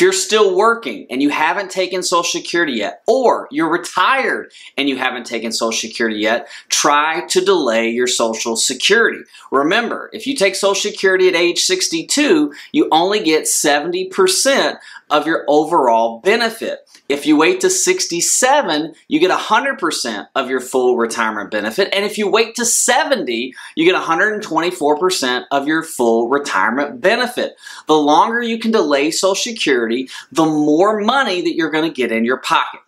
If you're still working and you haven't taken Social Security yet, or you're retired and you haven't taken Social Security yet, try to delay your Social Security. Remember, if you take Social Security at age 62, you only get 70% of your overall benefit. If you wait to 67, you get 100% of your full retirement benefit. And if you wait to 70, you get 124% of your full retirement benefit. The longer you can delay Social Security, the more money that you're going to get in your pocket.